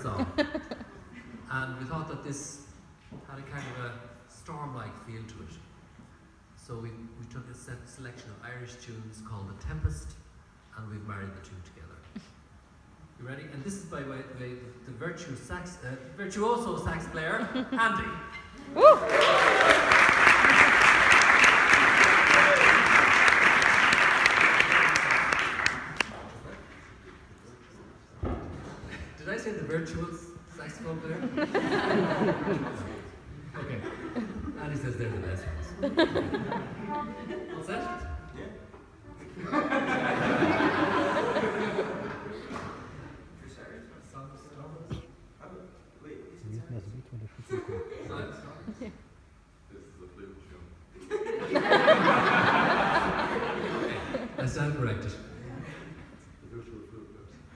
song. and we thought that this had a kind of a storm-like feel to it. So we, we took a set selection of Irish tunes called The Tempest, and we've married the two together. You ready? And this is by way, the, the virtue sax, uh, virtuoso sax player, Andy. Did I say the virtuous saxophone player? okay. Andy says they're the best ones. What's that? I stand corrected.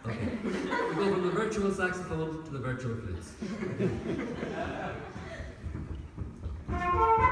Okay. We go from the virtual saxophone to the virtual flutes.